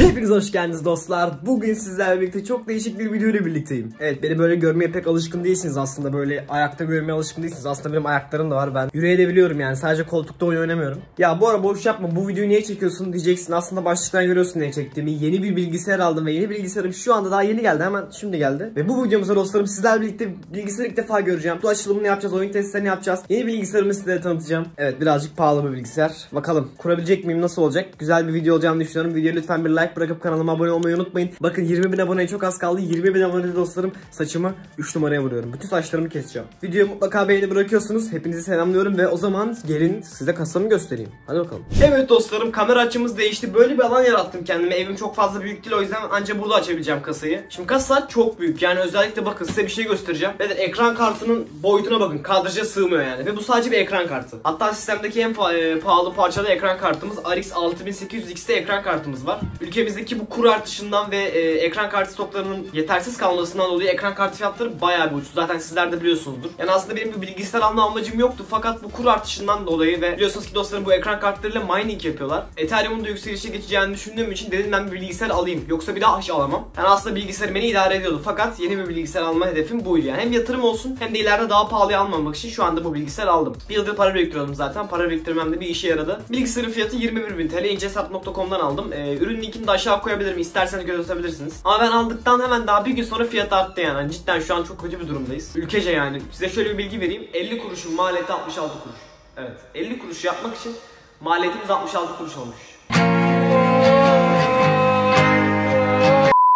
Hepiniz hoş geldiniz dostlar. Bugün sizlerle birlikte çok değişik bir video ile birlikteyim. Evet beni böyle görmeye pek alışkın değilsiniz aslında. Böyle ayakta görmeye alışkın değilsiniz. Aslında benim ayaklarım da var. Ben yürüyebiliyorum yani. Sadece koltukta oyun oynamıyorum. Ya bu ara boş yapma. Bu videoyu niye çekiyorsun diyeceksin. Aslında başlıktan görüyorsun niye çektiğimi. Yeni bir bilgisayar aldım ve yeni bilgisayarım şu anda daha yeni geldi. Hemen şimdi geldi. Ve bu videomuzda dostlarım sizlerle birlikte bilgisayarı ilk defa göreceğim. Bu açılımını yapacağız. Oyun testlerini yapacağız. Yeni bilgisayarımı sizlere tanıtacağım. Evet birazcık pahalı bir bilgisayar. Bakalım kurabilecek miyim? Nasıl olacak? Güzel bir video olacağını düşünüyorum. Videoya lütfen bir like bırakıp kanalıma abone olmayı unutmayın. Bakın 20 bin aboneye çok az kaldı. 20 bin abone dostlarım saçımı 3 numaraya vuruyorum. Bütün saçlarımı keseceğim. Videoyu mutlaka beğeni bırakıyorsunuz. Hepinizi selamlıyorum ve o zaman gelin size kasamı göstereyim. Hadi bakalım. Evet dostlarım kamera açımız değişti. Böyle bir alan yarattım kendime. Evim çok fazla büyük değil o yüzden ancak burada açabileceğim kasayı. Şimdi kasa çok büyük. Yani özellikle bakın size bir şey göstereceğim. Ve de ekran kartının boyutuna bakın. Kadraja sığmıyor yani. Ve bu sadece bir ekran kartı. Hatta sistemdeki en e, pahalı parçalı ekran kartımız RX 6800X'te ekran kartımız var. Ülkemizdeki bu kur artışından ve e, ekran kartı stoklarının yetersiz kalmasından dolayı ekran kartı fiyatları bayağı bir ucuz. Zaten sizler de biliyorsunuzdur. Yani aslında benim bir bilgisayar alma amacım yoktu fakat bu kur artışından dolayı ve biliyorsunuz ki dostlarım bu ekran kartlarıyla mining yapıyorlar. Ethereum'un da yükselişe geçeceğini düşündüğüm için dedim ben bir bilgisayar alayım. Yoksa bir daha hiç alamam. Yani aslında bilgisayar beni idare ediyordu fakat yeni bir bilgisayar alma hedefim buydu. Yani hem yatırım olsun hem de ileride daha pahalıya almamak için şu anda bu bilgisayar aldım. Bir yıldır para biriktiriyordum zaten. Para biriktirmem de bir işe yaradı. Bilgisayarın fiyatı 21.000 TL. incesat.com'dan aldım. Ee, ürün linkini de aşağı koyabilirim. İsterseniz göz atabilirsiniz. Ama ben aldıktan hemen daha bir gün sonra fiyat arttı yani. yani. Cidden şu an çok kötü bir durumdayız. Ülkece yani. Size şöyle bir bilgi vereyim. 50 kuruşun maliyeti 66 kuruş. Evet. 50 kuruş yapmak için maliyetimiz 66 kuruş olmuş.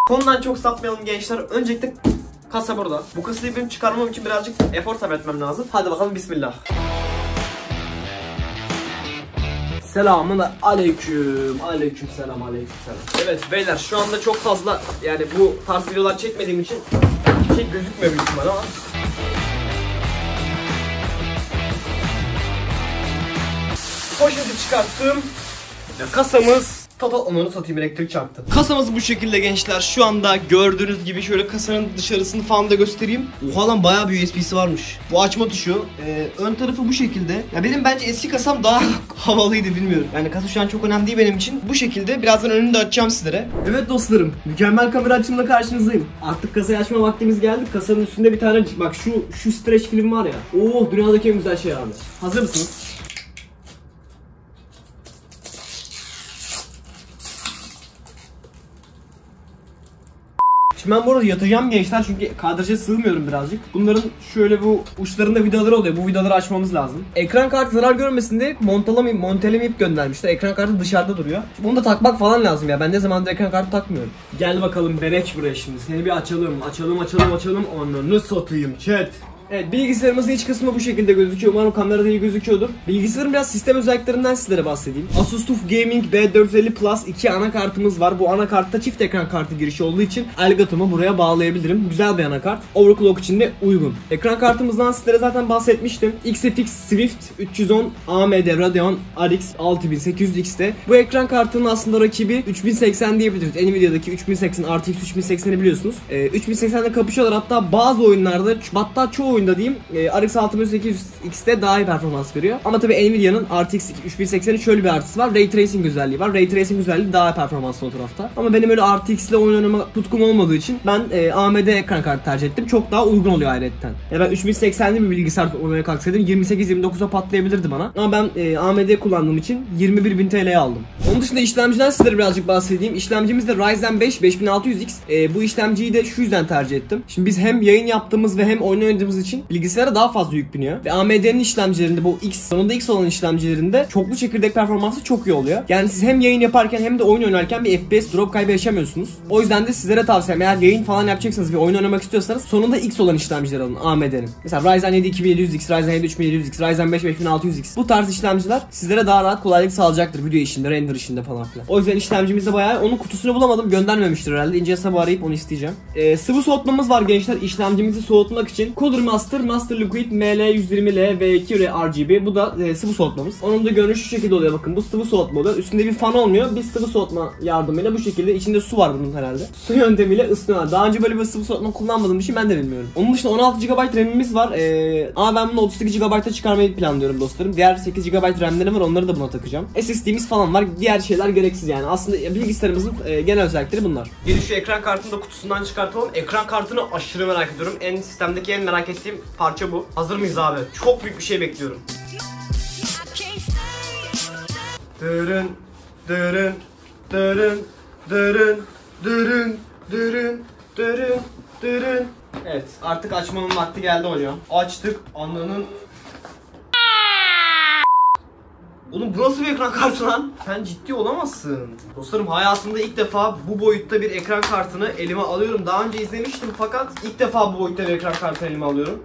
Konudan çok sapmayalım gençler. Öncelikle kasa burada. Bu kasayı benim çıkarmam için birazcık efor sarf lazım. Hadi bakalım bismillah. Selamun aleyküm. Aleyküm selam aleyküm selam. Evet beyler şu anda çok fazla yani bu tarz videolar çekmediğim için bir şey gözükmüyor büyük ihtimal ama. Poşeti çıkarttım. Kasamız Total onları satayım elektrik çarptı. Kasamız bu şekilde gençler. Şu anda gördüğünüz gibi şöyle kasanın dışarısını falan da göstereyim. Oha lan bayağı bir USB'si varmış. Bu açma tuşu. Ee, ön tarafı bu şekilde. Ya benim bence eski kasam daha havalıydı bilmiyorum. Yani kasa şu an çok önemli değil benim için. Bu şekilde birazdan önünü de açacağım sizlere. Evet dostlarım. Mükemmel kamera açımla karşınızdayım. Artık kasayı açma vaktimiz geldi. Kasanın üstünde bir tane bak şu şu stretch film var ya. Oo dünyadaki en güzel şey abi. Hazır mısınız? Şimdi ben bu arada yatacağım gençler çünkü kadraja sığmıyorum birazcık. Bunların şöyle bu uçlarında vidaları oluyor. Bu vidaları açmamız lazım. Ekran kartı zarar görmesin diye montalamayıp, montelamayıp göndermişler. Ekran kartı dışarıda duruyor. Şimdi bunu da takmak falan lazım ya. Ben ne zamandır ekran kartı takmıyorum. Gel bakalım Berek buraya şimdi. Seni bir açalım. Açalım açalım açalım. Ananı satayım chat. Evet bilgisayarımızın iç kısmı bu şekilde gözüküyor. Umarım kamerada iyi gözüküyordur. Bilgisayarın biraz sistem özelliklerinden sizlere bahsedeyim. Asus TUF Gaming B450 Plus 2 anakartımız var. Bu anakartta çift ekran kartı girişi olduğu için Elgato'mu buraya bağlayabilirim. Güzel bir anakart. Overclock için de uygun. Ekran kartımızdan sizlere zaten bahsetmiştim. XFX Swift 310 AMD Radeon RX 6800X'te. Bu ekran kartının aslında rakibi 3080 diyebiliriz. Nvidia'daki 3080 RTX 3080'i biliyorsunuz. Ee, 3080'de kapışıyorlar. Hatta bazı oyunlarda hatta çoğu oyunda diyeyim e, RX 6800 X'te daha iyi performans veriyor. Ama tabi Nvidia'nın RTX 3080'in şöyle bir artısı var. Ray Tracing özelliği var. Ray Tracing özelliği daha performanslı o tarafta. Ama benim öyle RTX ile oyun oynama tutkum olmadığı için ben e, AMD ekran kartı tercih ettim. Çok daha uygun oluyor ayrıca. Ya ben 3080'li bir bilgisayar oynamaya kalksaydım 28-29'a patlayabilirdi bana. Ama ben e, AMD kullandığım için 21.000 TL'ye aldım. Onun dışında işlemciden sizlere birazcık bahsedeyim. İşlemcimiz de Ryzen 5 5600X. E, bu işlemciyi de şu yüzden tercih ettim. Şimdi biz hem yayın yaptığımız ve hem oyun oynadığımız için bilgisayara daha fazla yük biniyor. Ve AMD'nin işlemcilerinde bu X sonunda X olan işlemcilerinde çoklu çekirdek performansı çok iyi oluyor. Yani siz hem yayın yaparken hem de oyun oynarken bir FPS drop kaybı yaşamıyorsunuz. O yüzden de sizlere tavsiyem eğer yayın falan yapacaksanız ve oyun oynamak istiyorsanız sonunda X olan işlemciler alın AMD'nin. Mesela Ryzen 7 2700X, Ryzen 7 3700X, Ryzen 5 5600X. Bu tarz işlemciler sizlere daha rahat kolaylık sağlayacaktır video işinde, render işinde falan filan. O yüzden işlemcimizde bayağı onun kutusunu bulamadım göndermemiştir herhalde. İnce hesabı arayıp onu isteyeceğim. Ee, sıvı soğutmamız var gençler işlemcimizi soğutmak için. Cooler'ımı Master, Master Liquid ML120L V2 RGB. Bu da e, sıvı soğutmamız. Onun da görünüşü şu şekilde oluyor bakın. Bu sıvı soğutma oluyor. Üstünde bir fan olmuyor. Bir sıvı soğutma yardımıyla bu şekilde içinde su var bunun herhalde. Su yöntemiyle ısınıyorlar. Daha önce böyle bir sıvı soğutma kullanmadığım için ben de bilmiyorum. Onun dışında 16 GB RAM'imiz var. Ee, ama ben bunu 32 GB'a çıkarmayı planlıyorum dostlarım. Diğer 8 GB RAM'lerim var. Onları da buna takacağım. SSD'miz falan var. Diğer şeyler gereksiz yani. Aslında bilgisayarımızın e, genel özellikleri bunlar. Gelin şu ekran kartını da kutusundan çıkartalım. Ekran kartını aşırı merak ediyorum. En sistemdeki en merak ettiğim parça bu. Hazır mıyız abi? Çok büyük bir şey bekliyorum. Dırın, dırın, dırın, dırın, dırın, dırın, dırın, dırın. Evet artık açmanın vakti geldi hocam. Açtık ananın Oğlum bu nasıl bir ekran kartı lan? Sen ciddi olamazsın. Dostlarım hayatımda ilk defa bu boyutta bir ekran kartını elime alıyorum. Daha önce izlemiştim fakat ilk defa bu boyutta bir ekran kartı elime alıyorum.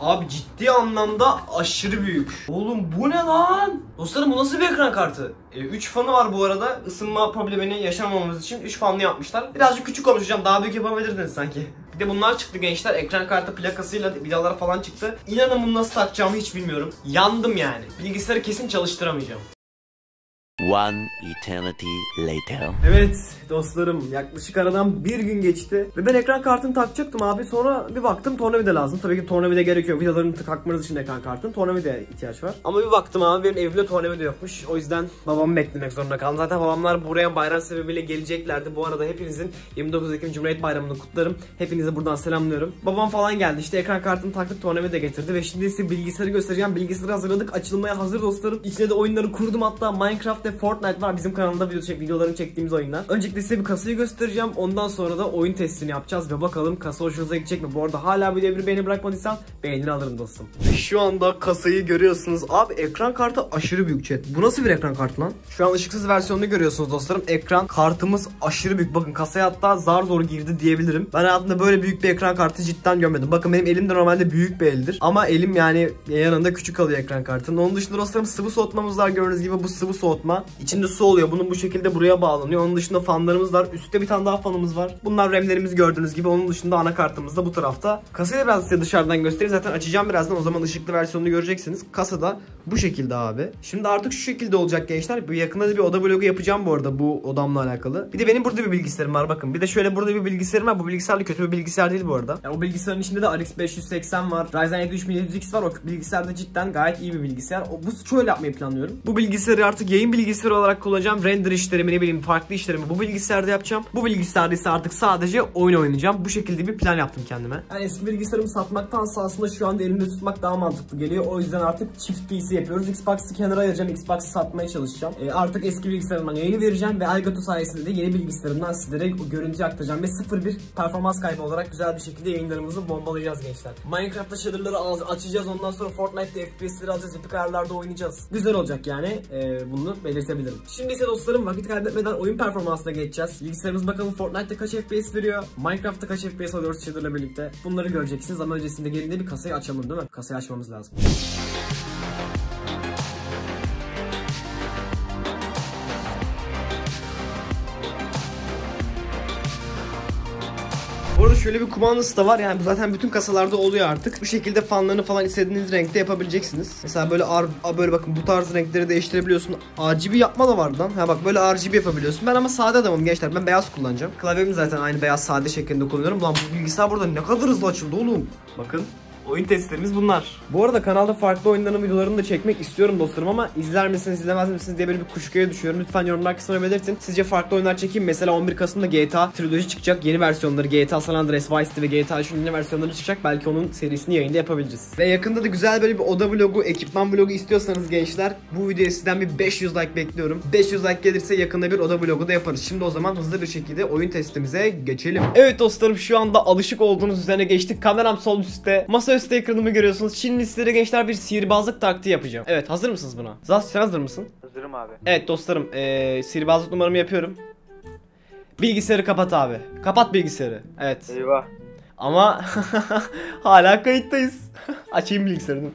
Abi ciddi anlamda aşırı büyük. Oğlum bu ne lan? Dostlarım bu nasıl bir ekran kartı? 3 e, fanı var bu arada. Isınma problemini yaşamamamız için 3 fanlı yapmışlar. Birazcık küçük konuşacağım. Daha büyük yapabilirdiniz sanki. Bir de bunlar çıktı gençler. Ekran kartı plakasıyla vidalar falan çıktı. İnanın bunu nasıl takacağımı hiç bilmiyorum. Yandım yani. Bilgisayarı kesin çalıştıramayacağım. One eternity later. Evet dostlarım yaklaşık aradan bir gün geçti ve ben ekran kartını takacaktım abi sonra bir baktım tornavida lazım. Tabii ki tornavida gerekiyor vidalarını takmanız için ekran kartının tornavida ihtiyaç var. Ama bir baktım abi benim evimde tornavida yokmuş o yüzden babamı beklemek zorunda kaldım. Zaten babamlar buraya bayram sebebiyle geleceklerdi. Bu arada hepinizin 29 Ekim Cumhuriyet Bayramı'nı kutlarım. Hepinize buradan selamlıyorum. Babam falan geldi işte ekran kartını taktık tornavida getirdi ve şimdi size bilgisayarı göstereceğim. Bilgisayarı hazırladık açılmaya hazır dostlarım. İçine de oyunları kurdum hatta Minecraft ve Fortnite var bizim kanalda video çek videolarını çektiğimiz oyunlar. Öncelikle size bir kasayı göstereceğim. Ondan sonra da oyun testini yapacağız ve bakalım kasa hoşunuza gidecek mi? Bu arada hala videoya bir beğeni bırakmadıysan beğenini alırım dostum. Şu anda kasayı görüyorsunuz. Abi ekran kartı aşırı büyük chat. Bu nasıl bir ekran kartı lan? Şu an ışıksız versiyonunu görüyorsunuz dostlarım. Ekran kartımız aşırı büyük. Bakın kasaya hatta zar zor girdi diyebilirim. Ben hayatımda böyle büyük bir ekran kartı cidden görmedim. Bakın benim elim de normalde büyük bir eldir. Ama elim yani yanında küçük kalıyor ekran kartının. Onun dışında dostlarım sıvı soğutmamız var gördüğünüz gibi bu sıvı soğutma. İçinde su oluyor. Bunun bu şekilde buraya bağlanıyor. Onun dışında fanlarımız var. Üstte bir tane daha fanımız var. Bunlar RAM'lerimiz gördüğünüz gibi. Onun dışında anakartımız da bu tarafta. Kasayı da biraz size dışarıdan göstereyim. Zaten açacağım birazdan. O zaman ışıklı versiyonunu göreceksiniz. Kasada bu şekilde abi. Şimdi artık şu şekilde olacak gençler. Bir yakında da bir oda vlogu yapacağım bu arada bu odamla alakalı. Bir de benim burada bir bilgisayarım var bakın. Bir de şöyle burada bir bilgisayarım var. Bu bilgisayar da kötü bir bilgisayar değil bu arada. Yani o bilgisayarın içinde de RX 580 var. Ryzen 7 3700X var. O bilgisayarda cidden gayet iyi bir bilgisayar. O, bu şöyle yapmayı planlıyorum. Bu bilgisayarı artık yayın bilgisayarı olarak kullanacağım. Render işlerimi ne bileyim farklı işlerimi bu bilgisayarda yapacağım. Bu bilgisayarda ise artık sadece oyun oynayacağım. Bu şekilde bir plan yaptım kendime. Yani eski bilgisayarımı satmaktansa aslında şu anda elimde tutmak daha mantıklı geliyor. O yüzden artık çift PC yapıyoruz. Xbox'ı kenara ayıracağım. Xbox'ı satmaya çalışacağım. E, artık eski bilgisayarımdan yayını vereceğim ve Elgato sayesinde de yeni bilgisayarımdan sizlere görüntü aktaracağım ve 0.1 performans kaybı olarak güzel bir şekilde yayınlarımızı bombalayacağız gençler. Minecraft'ta shader'ları açacağız. Ondan sonra Fortnite'de FPS'leri alacağız. Epic ayarlarda oynayacağız. Güzel olacak yani. E, bunu belirtebilirim. Şimdi ise dostlarım vakit kaybetmeden oyun performansına geçeceğiz. Bilgisayarımız bakalım Fortnite'da kaç FPS veriyor, Minecraft'ta kaç FPS alıyoruz Shader'la birlikte. Bunları göreceksiniz ama öncesinde gelin de bir kasayı açalım değil mi? Kasayı açmamız lazım. Şöyle bir kumandası da var yani bu zaten bütün kasalarda oluyor artık. Bu şekilde fanlarını falan istediğiniz renkte yapabilirsiniz. Mesela böyle R, böyle bakın bu tarz renkleri değiştirebiliyorsun. RGB yapma da var lan. Ha bak böyle RGB yapabiliyorsun. Ben ama sade adamım gençler. Ben beyaz kullanacağım. Klavyemi zaten aynı beyaz sade şeklinde kullanıyorum. Lan bu bilgisayar burada ne kadar hızlı açıldı oğlum. Bakın Oyun testlerimiz bunlar. Bu arada kanalda farklı oyunların videolarını da çekmek istiyorum dostlarım ama izler misiniz izlemez misiniz diye böyle bir kuşkuya düşüyorum. Lütfen yorumlar kısmına belirtin. Sizce farklı oyunlar çekeyim. Mesela 11 Kasım'da GTA Trilogy çıkacak. Yeni versiyonları GTA San Andreas Vice City ve GTA 3'ün yeni versiyonları çıkacak. Belki onun serisini yayında yapabiliriz. Ve yakında da güzel böyle bir oda vlogu, ekipman vlogu istiyorsanız gençler bu videoya sizden bir 500 like bekliyorum. 500 like gelirse yakında bir oda vlogu da yaparız. Şimdi o zaman hızlı bir şekilde oyun testimize geçelim. Evet dostlarım şu anda alışık olduğunuz üzerine geçtik. Kameram sol üstte. Masa üstte ekranımı görüyorsunuz. Şimdi sizlere gençler bir sihirbazlık taktiği yapacağım. Evet hazır mısınız buna? Zaz sen hazır mısın? Hazırım abi. Evet dostlarım ee, sihirbazlık numaramı yapıyorum. Bilgisayarı kapat abi. Kapat bilgisayarı. Evet. Eyvah. Ama hala kayıttayız. Açayım bilgisayarını.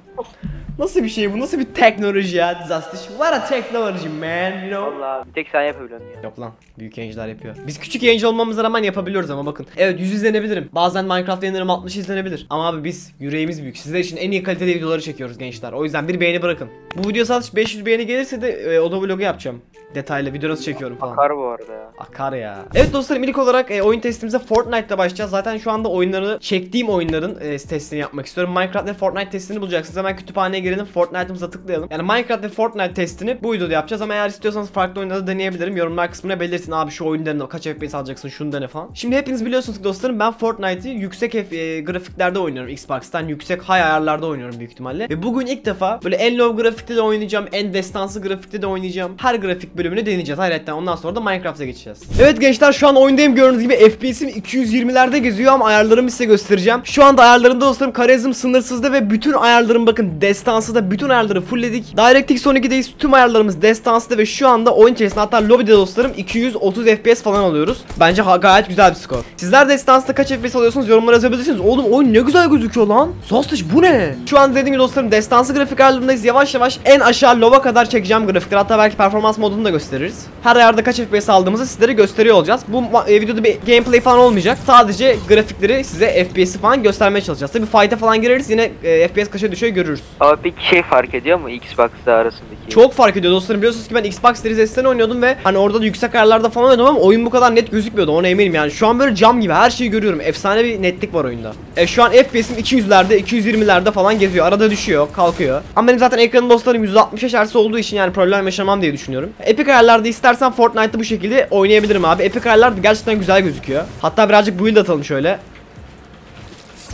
Nasıl bir şey bu? Nasıl bir teknoloji ya Disaster? What a technology man, you know? Valla bir tek sen yapabiliyorsun ya. Yok lan büyük yayıncılar yapıyor. Biz küçük yayıncı olmamıza rağmen yapabiliyoruz ama bakın. Evet 100 izlenebilirim. Bazen Minecraft yayınlarım 60 izlenebilir. Ama abi biz yüreğimiz büyük. Sizler için en iyi kalitede videoları çekiyoruz gençler. O yüzden bir beğeni bırakın. Bu video sadece 500 beğeni gelirse de e, oda vlogu yapacağım. Detaylı video nasıl çekiyorum falan. Akar bu arada ya. Akar ya. Evet dostlarım ilk olarak e, oyun testimize Fortnite'da başlayacağız. Zaten şu anda oyunları çektiğim oyunların e, testini yapmak istiyorum. Minecraft ve Fortnite testini bulacaksınız. Hemen kütüphaneye girelim. Fortnite'ımıza tıklayalım. Yani Minecraft ve Fortnite testini bu videoda yapacağız ama eğer istiyorsanız farklı oyunlarda deneyebilirim. Yorumlar kısmına belirtin abi şu oyun dene kaç FPS alacaksın şunu dene falan. Şimdi hepiniz biliyorsunuz ki dostlarım ben Fortnite'ı yüksek e, grafiklerde oynuyorum. Xbox'tan yüksek high ayarlarda oynuyorum büyük ihtimalle. Ve bugün ilk defa böyle en low grafikte de oynayacağım. En destansı grafikte de oynayacağım. Her grafik bölümünü deneyeceğiz. Hayretten ondan sonra da Minecraft'a geçeceğiz. Evet gençler şu an oyundayım gördüğünüz gibi FPS'im 220'lerde geziyor ama ayarlarımı size göstereceğim. Şu anda ayarlarında dostlarım karizm sınırsızda ve bütün ayarlarım bakın destansı da bütün ayarları fullledik. DirectX 12'deyiz tüm ayarlarımız destansıda ve şu anda oyun içerisinde hatta lobide dostlarım 230 FPS falan alıyoruz. Bence gayet güzel bir skor. Sizler destansta kaç FPS alıyorsunuz yorumlara yazabilirsiniz. Oğlum oyun ne güzel gözüküyor lan. Sausage bu ne? Şu an dediğim gibi dostlarım destansı grafik ayarlarındayız. Yavaş yavaş en aşağı lova kadar çekeceğim grafikleri. Hatta belki performans modunu da gösteririz. Her ayarda kaç FPS aldığımızı sizlere gösteriyor olacağız. Bu e, videoda bir gameplay falan olmayacak. Sadece grafikleri size FPS'i falan göstermeye çalışacağız. Tabi fight'a falan gireriz yine e, FPS kaça düşüyor görürüz. Ama peki şey fark ediyor mu Xbox'la arasındaki? Çok fark ediyor dostlarım biliyorsunuz ki ben Xbox Series S'ten oynuyordum ve hani orada da yüksek ayarlarda falan oynadım ama oyun bu kadar net gözükmüyordu ona eminim yani. Şu an böyle cam gibi her şeyi görüyorum. Efsane bir netlik var oyunda. E şu an FPS'im 200'lerde 220'lerde falan geziyor. Arada düşüyor kalkıyor. Ama benim zaten ekranım dostlarım 160 Hz olduğu için yani problem yaşamam diye düşünüyorum. Epic ayarlarda istersen Fortnite'ı bu şekilde oynayabilirim abi. Epic ayarlar gerçekten güzel gözüküyor. Hatta birazcık build atalım şöyle.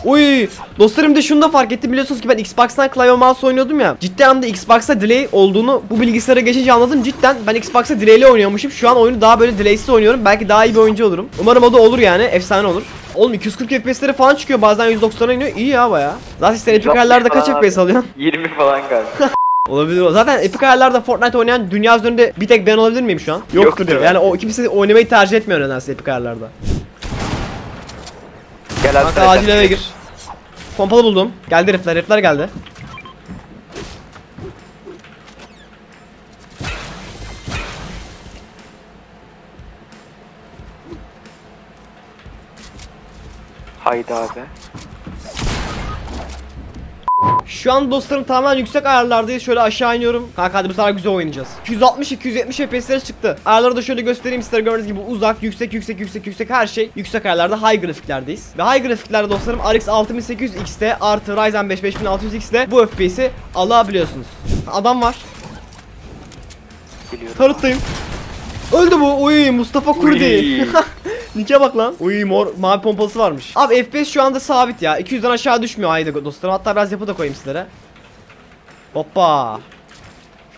Uy dostlarım de şunu da fark ettim biliyorsunuz ki ben Xbox'tan klavye mouse oynuyordum ya. Cidden anlamda Xbox'ta delay olduğunu bu bilgisayara geçince anladım. Cidden ben Xbox'ta delay'li oynuyormuşum. Şu an oyunu daha böyle delay'siz oynuyorum. Belki daha iyi bir oyuncu olurum. Umarım o da olur yani. Efsane olur. Oğlum 240 FPS'leri falan çıkıyor. Bazen 190'a iniyor. İyi ya baya. Zaten sen Epic ayarlarda kaç FPS alıyorsun? 20 falan galiba. Olabilir o. Zaten Epic ayarlarda Fortnite oynayan dünya üzerinde bir tek ben olabilir miyim şu an? Yoktur diyor. Yani o kimse oynamayı tercih etmiyor nedense Epic ayarlarda. Gel. Kanka acil eve gir. Pompalı buldum. Geldi herifler, herifler geldi. Haydi abi. Şu an dostlarım tamamen yüksek ayarlardayız. Şöyle aşağı iniyorum. Kanka hadi bu sefer güzel oynayacağız. 260-270 FPS'leri çıktı. Ayarları da şöyle göstereyim sizlere gördüğünüz gibi uzak, yüksek, yüksek, yüksek, yüksek her şey. Yüksek ayarlarda high grafiklerdeyiz. Ve high grafiklerde dostlarım RX 6800 XT artı Ryzen 5 5600 XT bu FPS'i alabiliyorsunuz. Adam var. Geliyorum. Tarıttayım. Öldü bu. Uy Mustafa Kurdi. Nike bak lan. Uy mor mavi pompalısı varmış. Abi FPS şu anda sabit ya. 200'den aşağı düşmüyor haydi dostlarım. Hatta biraz yapı da koyayım sizlere. Hoppa.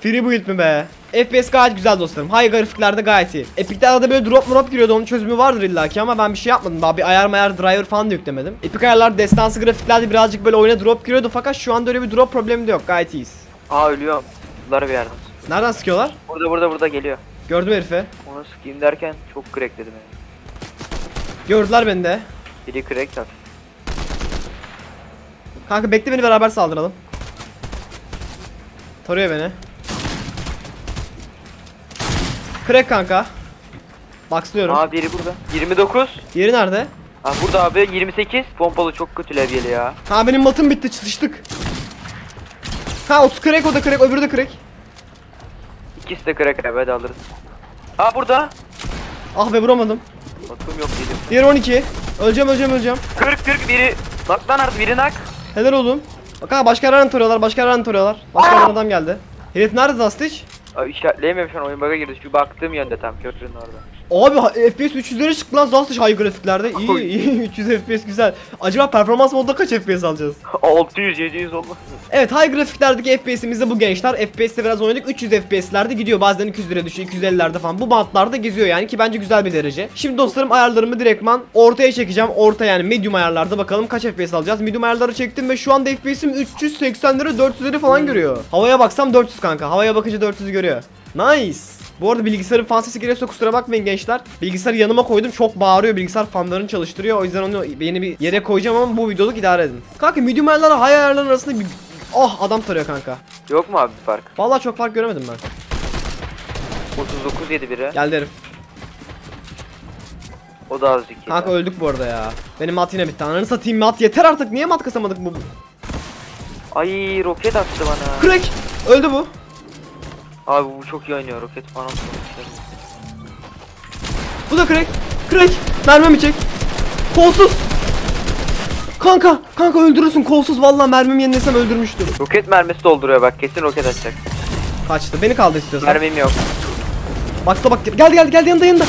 Free build mi be? FPS gayet güzel dostlarım. High grafiklerde gayet iyi. Epic'te arada böyle drop drop giriyordu. Onun çözümü vardır illaki ama ben bir şey yapmadım. Daha bir ayar mayar driver falan da yüklemedim. Epic ayarlar destansı grafiklerde birazcık böyle oyuna drop giriyordu fakat şu anda öyle bir drop problemi de yok. Gayet iyiyiz. Aa ölüyorum. Bunları bir yerden. Nereden sıkıyorlar? Burada burada burada geliyor. Gördüm herifi. Onu sıkayım derken çok crack dedim yani. Gördüler beni de. Biri crack tat. Kanka bekle beni beraber saldıralım. Tarıyor beni. Crack kanka. Boxlıyorum. Aa biri burada. 29. Yeri nerede? Aa burada abi 28. Pompalı çok kötü levyeli ya. Ha benim matım bitti çatıştık. Ha 30 crack o da crack öbürü de crack. İkisi de crack abi hadi alırız. Aa burada. Ah be vuramadım. Bakım yok dedim. Diğer 12. Öleceğim öleceğim öleceğim. 40 40 biri. Nak lan artık biri nak. Helal oğlum. Bak ha başka yerden tarıyorlar başka yerden tarıyorlar. Başka yerden adam geldi. Herif nerede Zastiç? Aa, işaretleyemiyorum şu an oyun bug'a girdi. Şu baktığım yönde tam köprünün orada. Abi FPS 300'lere çıktı lan Zastiç high grafiklerde. İyi Oy. iyi 300 FPS güzel. Acaba performans modda kaç FPS alacağız? 600 700 olmaz. Evet high grafiklerdeki FPS'imiz de bu gençler. FPS'te biraz oynadık 300 FPS'lerde gidiyor. Bazen 200 lira düşüyor 250'lerde falan. Bu bantlarda geziyor yani ki bence güzel bir derece. Şimdi dostlarım ayarlarımı direktman ortaya çekeceğim. Orta yani medium ayarlarda bakalım kaç FPS alacağız. Medium ayarları çektim ve şu anda FPS'im 380 lira 400'leri falan görüyor. Havaya baksam 400 kanka. Havaya bakınca 400'ü görüyor. Nice. Bu arada bilgisayarın fan sesi geliyorsa kusura bakmayın gençler. Bilgisayarı yanıma koydum çok bağırıyor bilgisayar fanlarını çalıştırıyor. O yüzden onu yeni bir yere koyacağım ama bu videoluk idare edin. Kanka medium ayarlarla high ayarların arasında bir Oh adam tarıyor kanka. Yok mu abi bir fark? Vallahi çok fark göremedim ben. 39 yedi biri. Geldi herif. O da azıcık yedi. Kanka öldük bu arada ya. Benim mat yine bitti. Ananı satayım mat yeter artık. Niye mat kasamadık bu? Ay roket attı bana. Crack. Öldü bu. Abi bu çok iyi oynuyor roket falan. Bu da crack. Crack. Mermimi çek. Kolsuz. Kanka. Kanka öldürürsün kolsuz. Vallahi mermimi yenilesem öldürmüştüm. Roket mermisi dolduruyor bak kesin roket atacak. Kaçtı. Beni kaldı istiyorsan. Mermim yok. Baksana bak geldi geldi geldi yanında yanında.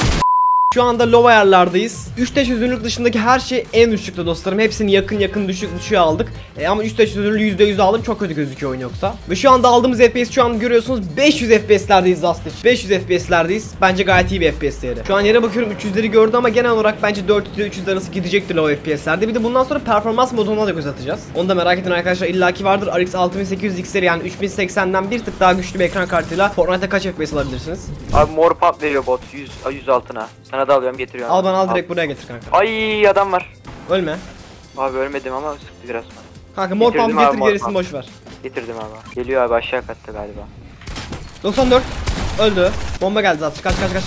Şu anda low ayarlardayız. 3 taş üzünlük dışındaki her şey en düşükte dostlarım. Hepsini yakın yakın düşük düşüğe aldık. E, ama 3 taş üzünlüğü %100 aldım. Çok kötü gözüküyor oyun yoksa. Ve şu anda aldığımız FPS şu an görüyorsunuz 500 FPS'lerdeyiz Zastic. 500 FPS'lerdeyiz. Bence gayet iyi bir FPS değeri. Şu an yere bakıyorum 300'leri gördü ama genel olarak bence 400-300 arası gidecektir low FPS'lerde. Bir de bundan sonra performans moduna da göz atacağız. Onu da merak edin arkadaşlar. illaki vardır. RX 6800 XR yani 3080'den bir tık daha güçlü bir ekran kartıyla Fortnite'da kaç FPS alabilirsiniz? Abi mor pump veriyor bot 100 100 altına. Sana da alıyorum getiriyorum. Al bana al direkt buraya getir kanka. Ay adam var. Ölme. Abi ölmedim ama sıktı biraz bana. Kanka mor Getirdim pump abi, getir mor gerisini pump. boş ver. Getirdim abi. Geliyor abi aşağı katta galiba. 94 öldü. Bomba geldi zaten. Kaç kaç kaç.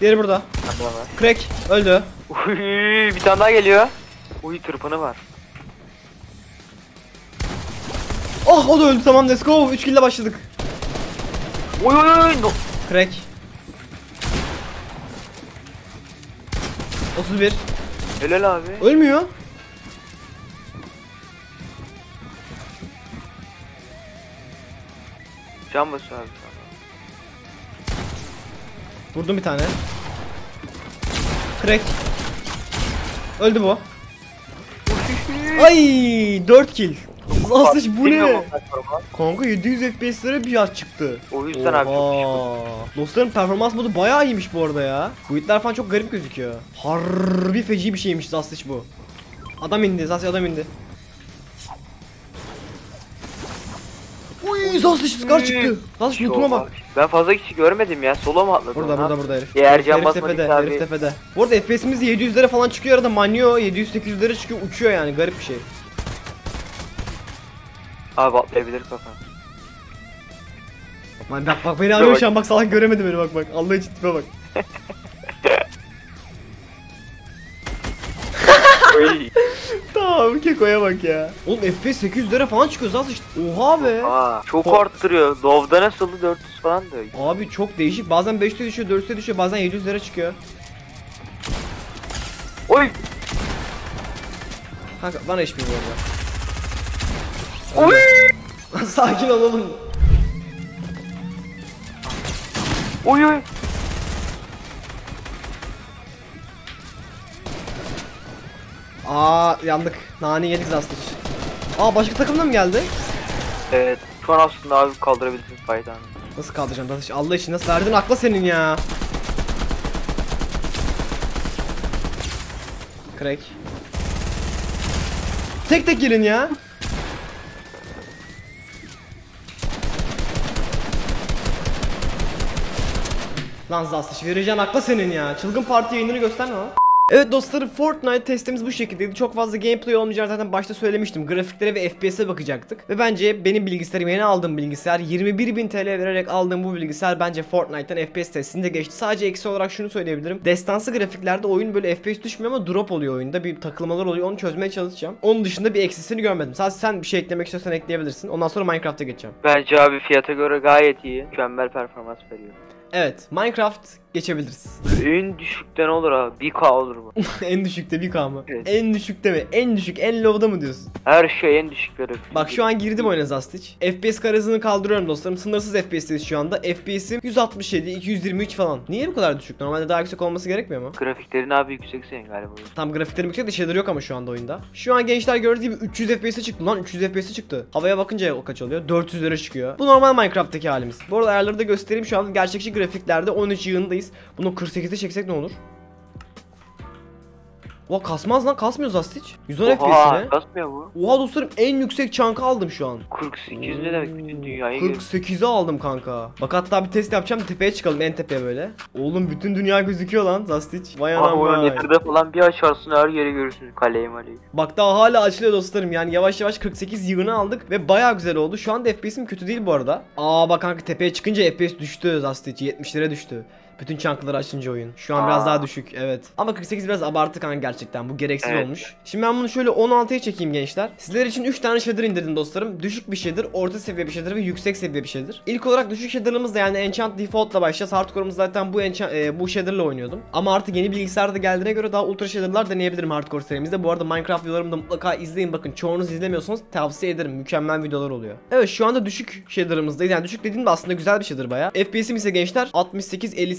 Diğeri burada. Bende var. Crack öldü. Uy, bir tane daha geliyor. Uy tırpanı var. Oh o da öldü tamam let's go. 3 kill başladık. Uy uy uy. No. Crack. 31. Helal abi. Ölmüyor. Can basıyor abi. şu Vurdum bir tane. Crack. Öldü bu. Ay 4 kill. Aslış bu ne? Kanka 700 FPS'lere bir yaş çıktı. O yüzden abi çok Oha. Dostlarım performans modu bayağı iyiymiş bu arada ya. Build'ler falan çok garip gözüküyor. Harbi feci bir şeymiş Zastic bu. Adam indi, Zastic adam indi. Uy Zastic skar çıktı. Zastic lootuma bak. Ben fazla kişi görmedim ya. Solo mu atladı? Burada ona? burada burada herif. Eğer herif, can herif tepede, abi. herif tepede. Bu arada FPS'imiz 700'lere falan çıkıyor arada manyo 700-800'lere çıkıyor uçuyor yani garip bir şey. Abi atlayabilir kafa. Lan bak bak beni arıyor şu an bak salak göremedi beni bak bak Allah için tipe bak. Tamam kekoya bak ya. Oğlum FPS 800'lere falan çıkıyor zaten işte. Oha be. Aa, çok Ko- arttırıyor. Dov'da nasıldı 400 falan da. Abi çok değişik. Bazen 500'e düşüyor, 400'e düşüyor, bazen 700'lere çıkıyor. Oy. Kanka bana hiçbir bu arada. Oy. Sakin ol oğlum. Oy oy. Aa yandık. Nani yedik Zastic. Aa başka takımda mı geldi? Evet. Şu an aslında abi kaldırabilirsin faydanı. Nasıl kaldıracağım Zastic? Allah için nasıl verdin akla senin ya. Crack. Tek tek gelin ya. Lan Zastic vereceğin akla senin ya. Çılgın parti yayınını gösterme lan. Evet dostlarım Fortnite testimiz bu şekildeydi. Çok fazla gameplay olmayacağını zaten başta söylemiştim. Grafiklere ve FPS'e bakacaktık. Ve bence benim bilgisayarım yeni aldığım bilgisayar 21.000 TL vererek aldığım bu bilgisayar bence Fortnite'tan FPS testini de geçti. Sadece eksi olarak şunu söyleyebilirim. Destansı grafiklerde oyun böyle FPS düşmüyor ama drop oluyor oyunda. Bir takılmalar oluyor. Onu çözmeye çalışacağım. Onun dışında bir eksisini görmedim. Sadece sen bir şey eklemek istiyorsan ekleyebilirsin. Ondan sonra Minecraft'a geçeceğim. Bence abi fiyata göre gayet iyi. Mükemmel performans veriyor. Evet Minecraft geçebiliriz. En düşükten olur abi. 1K olur bu. en düşükte 1K mı? Evet. En düşükte mi? En düşük en low'da mı diyorsun? Her şey en düşük verir. Bak şu an girdim oyuna Zastic. FPS karesini kaldırıyorum dostlarım. Sınırsız FPS'teyiz şu anda. FPS'im 167, 223 falan. Niye bu kadar düşük? Normalde daha yüksek olması gerekmiyor mu? Grafiklerin abi yüksek senin galiba. Tam grafiklerim yüksek de şeyler yok ama şu anda oyunda. Şu an gençler gördüğü gibi 300 FPS'e çıktı lan 300 FPS'e çıktı. Havaya bakınca o kaç oluyor? 400 lira çıkıyor. Bu normal Minecraft'taki halimiz. Bu arada ayarları da göstereyim şu an gerçekçi grafiklerde 13 yığındayız. Bunu 48'e çeksek ne olur? Oha kasmaz lan kasmıyor Zastic. 110 Oha FPS'ine. kasmıyor bu. Oha dostlarım en yüksek çankı aldım şu an. 48 ne demek bütün dünyayı gör. 48'e aldım kanka. Bak hatta bir test yapacağım tepeye çıkalım en tepeye böyle. Oğlum bütün dünya gözüküyor lan Zastic. Vay anam vay. Nether'da falan bir açarsın her yeri görürsün kaleyi maleyi. Bak daha hala açılıyor dostlarım yani yavaş yavaş 48 yığını aldık ve baya güzel oldu. Şu anda FPS'im kötü değil bu arada. Aa bak kanka tepeye çıkınca FPS düştü Zastic 70'lere düştü. Bütün çankları açınca oyun. Şu an biraz Aa. daha düşük evet. Ama 48 biraz abartı kanka gerçekten. Bu gereksiz Evet. olmuş. Şimdi ben bunu şöyle 16'ya çekeyim gençler. Sizler için 3 tane shader indirdim dostlarım. Düşük bir shader, orta seviye bir shader ve yüksek seviye bir shader. İlk olarak düşük shader'ımız da yani Enchant Default'la başlayacağız. Hardcore'umuz zaten bu enchant, e, bu shader'la oynuyordum. Ama artık yeni bilgisayarda geldiğine göre daha ultra shader'lar deneyebilirim hardcore serimizde. Bu arada Minecraft videolarımı da mutlaka izleyin. Bakın çoğunuz izlemiyorsanız tavsiye ederim. Mükemmel videolar oluyor. Evet şu anda düşük shader'ımızdayız. Yani düşük dediğim de aslında güzel bir shader baya. FPS'im ise gençler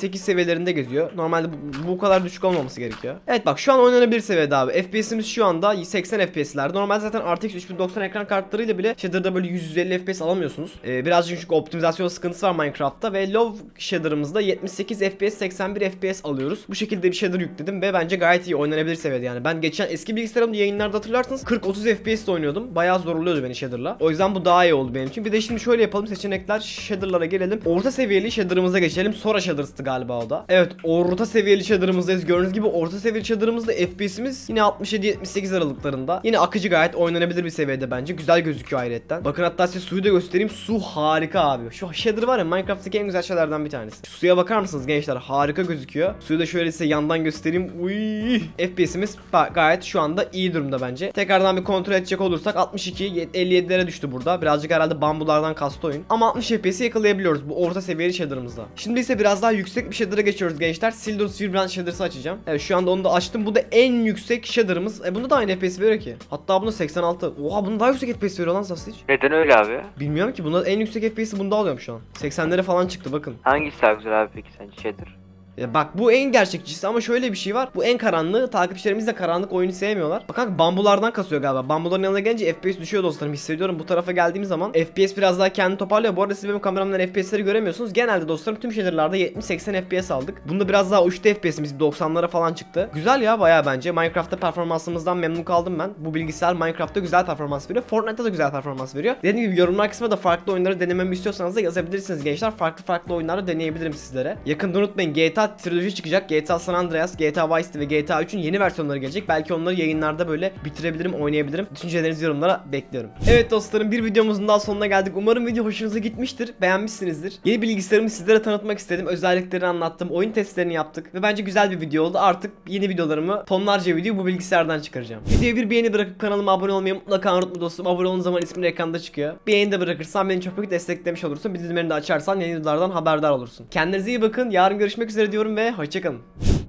68-58 seviyelerinde geziyor. Normalde bu, bu kadar düşük olmaması gerekiyor. Evet bak şu an oynanabilir seviyede abi. FPS'imiz şu anda 80 FPS'lerde. Normalde zaten RTX 3090 ekran kartlarıyla bile shader'da böyle 150 FPS alamıyorsunuz. Ee, birazcık çünkü optimizasyon sıkıntısı var Minecraft'ta ve low shader'ımızda 78 FPS 81 FPS alıyoruz. Bu şekilde bir shader yükledim ve bence gayet iyi oynanabilir seviyede yani. Ben geçen eski bilgisayarımda yayınlarda hatırlarsanız 40-30 FPS'de oynuyordum. Bayağı zorluyordu beni shader'la. O yüzden bu daha iyi oldu benim için. Bir de şimdi şöyle yapalım seçenekler shader'lara gelelim. Orta seviyeli shader'ımıza geçelim. Sonra shader'stı galiba o da. Evet orta seviyeli shader'ımızdayız. Gördüğünüz gibi orta seviyeli shader'ımızda FPS'imiz yine 67-78 aralıklarında. Yine akıcı gayet oynanabilir bir seviyede bence. Güzel gözüküyor hayretten. Bakın hatta size suyu da göstereyim. Su harika abi. Şu shader var ya Minecraft'taki en güzel şeylerden bir tanesi. Şu suya bakar mısınız gençler? Harika gözüküyor. Suyu da şöyle size yandan göstereyim. Uy. FPS'imiz gayet şu anda iyi durumda bence. Tekrardan bir kontrol edecek olursak 62 57'lere düştü burada. Birazcık herhalde bambulardan kastı oyun. Ama 60 FPS'i yakalayabiliyoruz bu orta seviyeli shader'ımızda. Şimdi ise biraz daha yüksek bir shader'a geçiyoruz gençler. Sildur Svirbrand shader'sı açacağım. Evet şu anda onu da açtım. Bu da en yüksek shader'ımız. E bunda da aynı FPS veriyor ki. Hatta bunda 86. Oha bunun daha yüksek FPS veriyor lan Sastiç. Neden öyle abi? Bilmiyorum ki bunda en yüksek FPS'i bunda alıyorum şu an. 80'lere falan çıktı bakın. Hangisi daha güzel abi peki sence Shader? Ya bak bu en gerçekçisi ama şöyle bir şey var. Bu en karanlığı. Takipçilerimiz de karanlık oyunu sevmiyorlar. Bak kanka bambulardan kasıyor galiba. Bambuların yanına gelince FPS düşüyor dostlarım. Hissediyorum bu tarafa geldiğim zaman FPS biraz daha kendini toparlıyor. Bu arada siz benim kameramdan FPS'leri göremiyorsunuz. Genelde dostlarım tüm shader'larda 70-80 FPS aldık. Bunda biraz daha uçtu FPS'imiz 90'lara falan çıktı. Güzel ya bayağı bence. Minecraft'ta performansımızdan memnun kaldım ben. Bu bilgisayar Minecraft'ta güzel performans veriyor. Fortnite'ta da güzel performans veriyor. Dediğim gibi yorumlar kısmında da farklı oyunları denememi istiyorsanız da yazabilirsiniz gençler. Farklı farklı oyunları deneyebilirim sizlere. Yakında unutmayın GTA triloji çıkacak. GTA San Andreas, GTA Vice City ve GTA 3'ün yeni versiyonları gelecek. Belki onları yayınlarda böyle bitirebilirim, oynayabilirim. Düşüncelerinizi yorumlara bekliyorum. Evet dostlarım bir videomuzun daha sonuna geldik. Umarım video hoşunuza gitmiştir. Beğenmişsinizdir. Yeni bilgisayarımı sizlere tanıtmak istedim. Özelliklerini anlattım. Oyun testlerini yaptık. Ve bence güzel bir video oldu. Artık yeni videolarımı tonlarca video bu bilgisayardan çıkaracağım. Videoya bir beğeni bırakıp kanalıma abone olmayı mutlaka unutma dostum. Abone olduğun zaman ismin ekranda çıkıyor. Beğeni de bırakırsan beni çok büyük desteklemiş olursun. Bildirimlerini de açarsan yeni videolardan haberdar olursun. Kendinize iyi bakın. Yarın görüşmek üzere diyorum ve hoşçakalın.